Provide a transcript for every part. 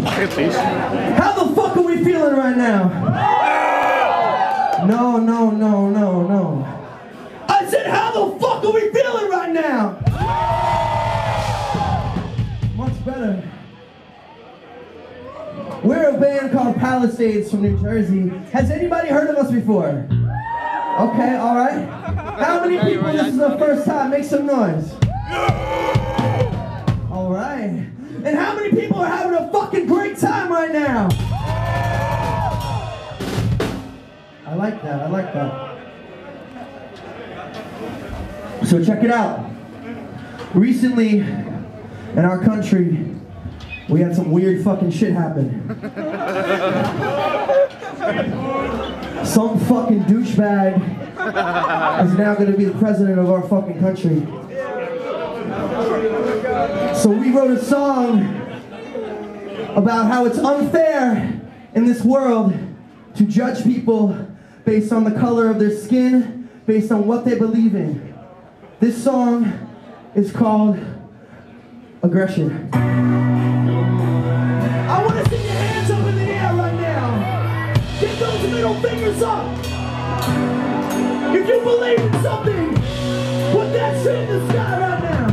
How the fuck are we feeling right now? No, no, no, no, no. I said, how the fuck are we feeling right now? Much better. We're a band called Palisades from New Jersey. Has anybody heard of us before? Okay, all right. How many people this is the first time? Make some noise. All right. And how many people are having a fucking great time right now? I like that. I like that. So check it out. Recently, in our country, we had some weird fucking shit happen. some fucking douchebag is now gonna be the president of our fucking country. So we wrote a song about how it's unfair in this world to judge people based on the color of their skin, based on what they believe in. This song is called Aggression. I want to see your hands up in the air right now. Get those middle fingers up. If you believe in something, put that shit in the sky right now.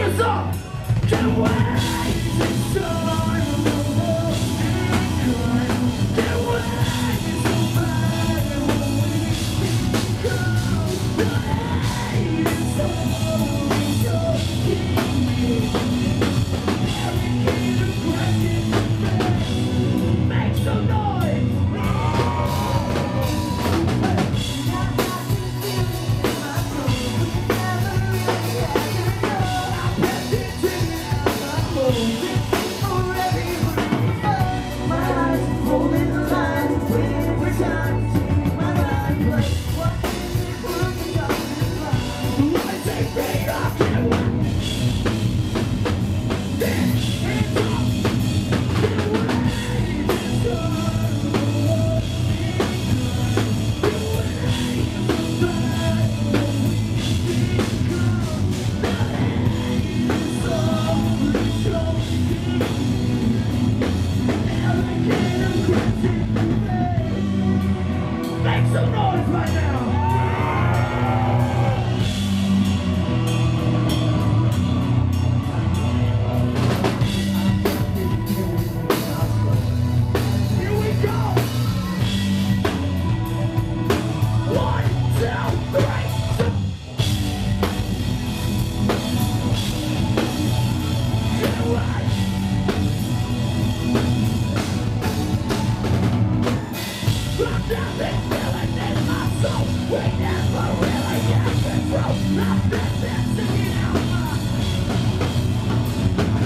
Fingers up! Get away!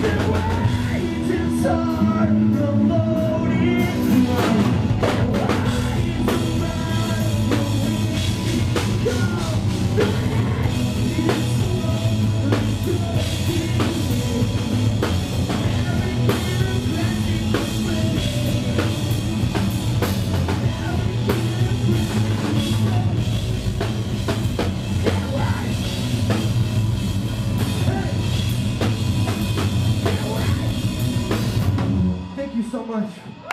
Get away! romântico.